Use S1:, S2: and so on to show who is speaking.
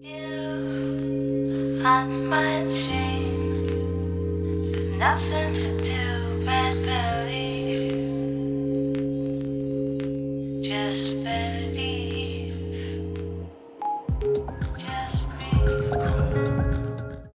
S1: You and my dreams. There's nothing to do but believe. Just believe.